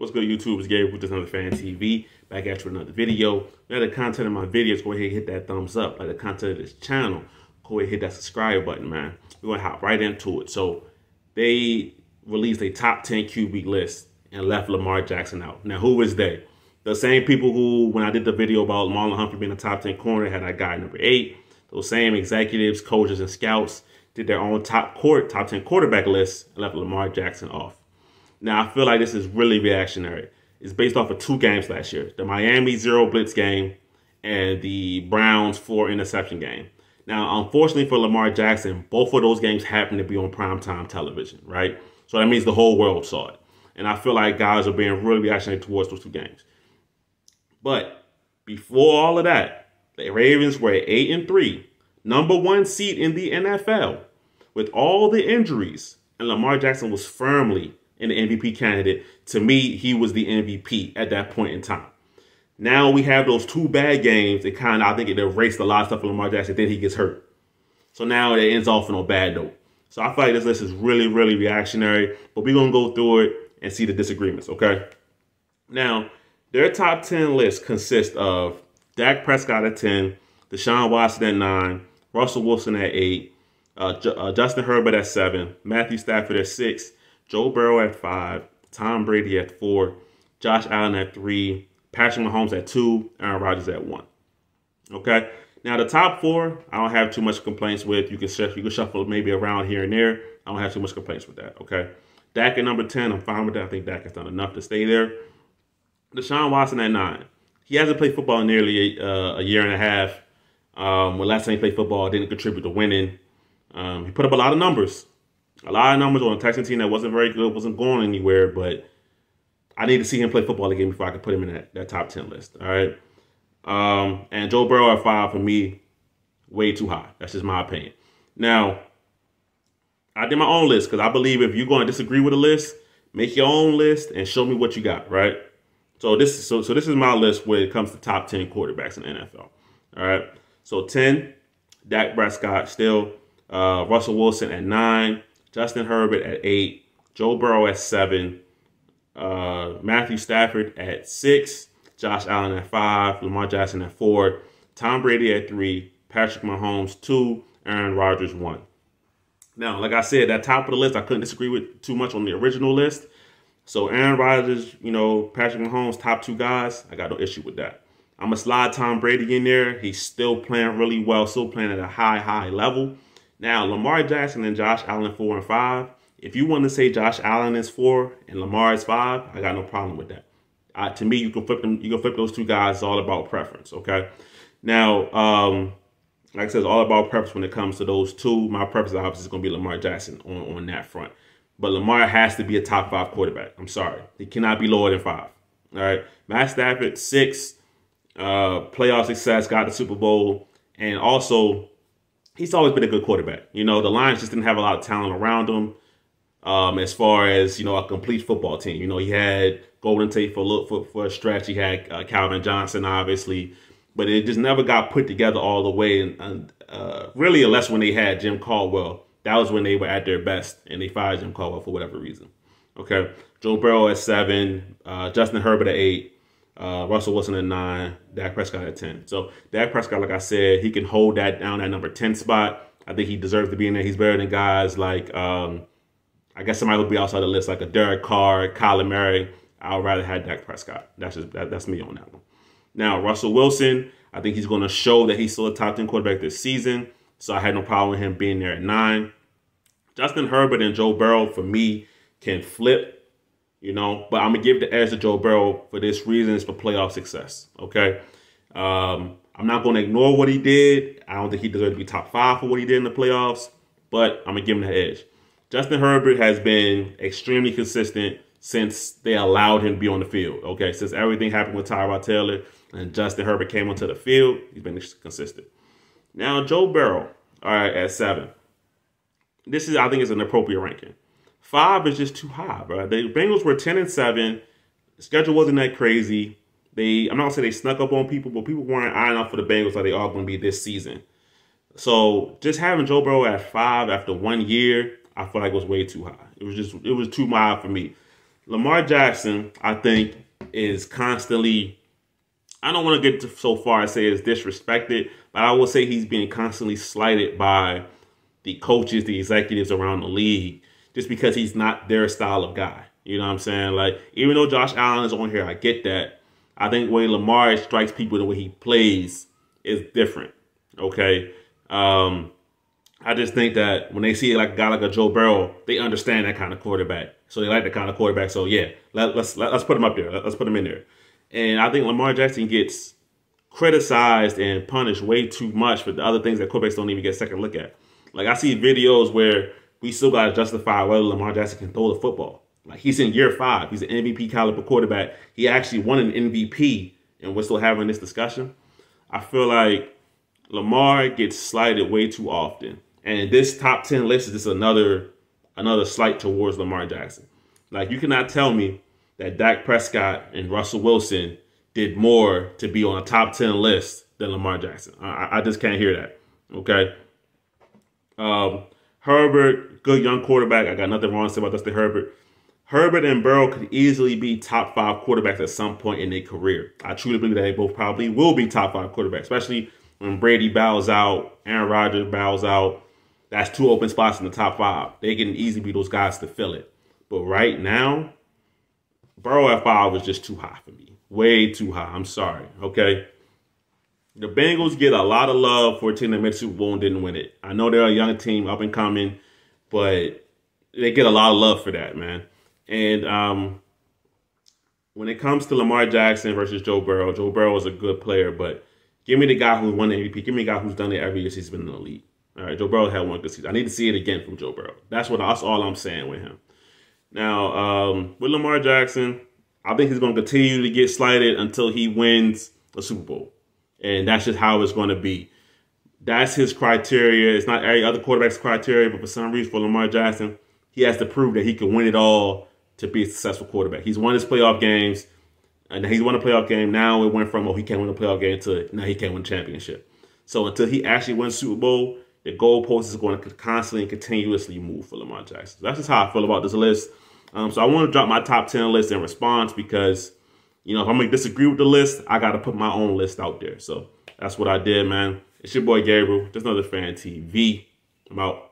What's good, YouTube? It's Gary with another Fan TV. Back at you another video. Now, the content of my videos, go ahead and hit that thumbs up. Like the content of this channel, go ahead and hit that subscribe button, man. We're to hop right into it. So, they released a top 10 QB list and left Lamar Jackson out. Now, who is they? The same people who, when I did the video about Marlon Humphrey being a top 10 corner, had that guy number eight. Those same executives, coaches, and scouts did their own top court, top 10 quarterback list and left Lamar Jackson off. Now, I feel like this is really reactionary. It's based off of two games last year the Miami zero blitz game and the Browns four interception game. Now, unfortunately for Lamar Jackson, both of those games happened to be on primetime television, right? So that means the whole world saw it. And I feel like guys are being really reactionary towards those two games. But before all of that, the Ravens were 8 and 3, number one seed in the NFL with all the injuries. And Lamar Jackson was firmly and the MVP candidate. To me, he was the MVP at that point in time. Now we have those two bad games. It kind of, I think it erased a lot of stuff for Lamar Jackson. Then he gets hurt. So now it ends off on a bad note. So I feel like this list is really, really reactionary. But we're going to go through it and see the disagreements, okay? Now, their top 10 list consists of Dak Prescott at 10, Deshaun Watson at 9, Russell Wilson at 8, uh, uh, Justin Herbert at 7, Matthew Stafford at 6, Joe Burrow at five, Tom Brady at four, Josh Allen at three, Patrick Mahomes at two, Aaron Rodgers at one. Okay. Now the top four, I don't have too much complaints with. You can shuffle, you can shuffle maybe around here and there. I don't have too much complaints with that. Okay. Dak at number 10, I'm fine with that. I think Dak has done enough to stay there. Deshaun Watson at nine. He hasn't played football nearly a, uh, a year and a half. Um, when last time he played football, didn't contribute to winning. Um, he put up a lot of numbers a lot of numbers on a Texan team that wasn't very good, wasn't going anywhere, but I need to see him play football again before I can put him in that, that top 10 list. All right. Um, and Joe Burrow at five for me, way too high. That's just my opinion. Now, I did my own list because I believe if you're going to disagree with a list, make your own list and show me what you got, right? So this is so so this is my list when it comes to top 10 quarterbacks in the NFL. All right. So 10, Dak Prescott still, uh, Russell Wilson at nine, Justin Herbert at eight, Joe Burrow at seven, uh, Matthew Stafford at six, Josh Allen at five, Lamar Jackson at four, Tom Brady at three, Patrick Mahomes two, Aaron Rodgers one. Now, like I said, that top of the list, I couldn't disagree with too much on the original list. So Aaron Rodgers, you know, Patrick Mahomes, top two guys, I got no issue with that. I'm gonna slide Tom Brady in there. He's still playing really well, still playing at a high, high level. Now, Lamar Jackson and Josh Allen four and five. If you want to say Josh Allen is four and Lamar is five, I got no problem with that. Uh, to me, you can flip them. You can flip those two guys. It's all about preference. Okay. Now, um, like I said, it's all about preference when it comes to those two. My preference obviously is going to be Lamar Jackson on, on that front. But Lamar has to be a top five quarterback. I'm sorry. He cannot be lower than five. All right. Matt Stafford, six, uh, playoff success, got the Super Bowl, and also he's always been a good quarterback. You know, the Lions just didn't have a lot of talent around him. Um, as far as you know, a complete football team. You know, he had Golden Tate for a for, for a stretch. He had uh, Calvin Johnson, obviously, but it just never got put together all the way. And, and uh, really, unless when they had Jim Caldwell, that was when they were at their best, and they fired Jim Caldwell for whatever reason. Okay, Joe Burrow at seven, uh, Justin Herbert at eight, uh, Russell Wilson at nine, Dak Prescott at 10. So Dak Prescott, like I said, he can hold that down at number 10 spot. I think he deserves to be in there. He's better than guys like, um, I guess somebody would be outside the list, like a Derek Carr, Kyler Murray. I would rather have Dak Prescott. That's just that, that's me on that one. Now, Russell Wilson, I think he's going to show that he's still a top 10 quarterback this season. So I had no problem with him being there at nine. Justin Herbert and Joe Burrow, for me, can flip you know. But I'm gonna give the edge to Joe Burrow for this reason. It's for playoff success. Okay. Um, I'm not gonna ignore what he did. I don't think he deserves to be top five for what he did in the playoffs, but I'm gonna give him the edge. Justin Herbert has been extremely consistent since they allowed him to be on the field. Okay, since everything happened with Tyrod Taylor and Justin Herbert came onto the field, he's been consistent. Now Joe Burrow, all right, at seven. This is, I think, is an appropriate ranking. Five is just too high, bro. The Bengals were 10 and 7. The schedule wasn't that crazy. They I'm not gonna say they snuck up on people, but people weren't eyeing up for the Bengals like they are gonna be this season. So just having Joe Burrow at five after one year, I feel like was way too high. It was just it was too mild for me. Lamar Jackson, I think, is constantly. I don't want to get so far as say it's disrespected, but I will say he's being constantly slighted by the coaches, the executives around the league, just because he's not their style of guy. You know what I'm saying? Like, even though Josh Allen is on here, I get that. I think the way Lamar strikes people, the way he plays is different. Okay. Um, I just think that when they see like a guy like a Joe Burrow, they understand that kind of quarterback. So they like the kind of quarterback. So yeah, let, let's let, us let us put him up there. Let, us put him in there. And I think Lamar Jackson gets criticized and punished way too much for the other things that quarterbacks don't even get a second look at. Like I see videos where we still got to justify whether Lamar Jackson can throw the football. Like he's in year five. He's an MVP caliber quarterback. He actually won an MVP, and we're still having this discussion. I feel like Lamar gets slighted way too often. And this top 10 list is just another another slight towards Lamar Jackson. Like you cannot tell me that Dak Prescott and Russell Wilson did more to be on a top 10 list than Lamar Jackson. I, I just can't hear that. Okay. Um, Herbert, good young quarterback. I got nothing wrong to say about Justin Herbert. Herbert and Burrow could easily be top five quarterbacks at some point in their career. I truly believe that they both probably will be top five quarterbacks, especially when Brady bows out, Aaron Rodgers bows out. That's two open spots in the top five. They can easily be those guys to fill it. But right now, Burrow at five was just too high for me. Way too high. I'm sorry. Okay. The Bengals get a lot of love for a team that made the Super Bowl and didn't win it. I know they're a young team, up and coming, but they get a lot of love for that, man. And um, when it comes to Lamar Jackson versus Joe Burrow, Joe Burrow is a good player, but give me the guy who won the MVP. Give me a guy who's done it every year since he's been in the league. All right, Joe Burrow had one good season. I need to see it again from Joe Burrow. That's what that's all I'm saying with him. Now, um, with Lamar Jackson, I think he's going to continue to get slighted until he wins a Super Bowl, and that's just how it's going to be. That's his criteria. It's not every other quarterback's criteria, but for some reason, for Lamar Jackson, he has to prove that he can win it all to be a successful quarterback. He's won his playoff games, and he's won a playoff game. Now it went from oh he can't win a playoff game to now he can't win a championship. So until he actually wins Super Bowl, the goalpost is going to constantly and continuously move for Lamar Jackson. That's just how I feel about this list. Um, so I want to drop my top 10 list in response because, you know, if I'm to disagree with the list, I got to put my own list out there. So that's what I did, man. It's your boy Gabriel, just another fan TV. I'm out.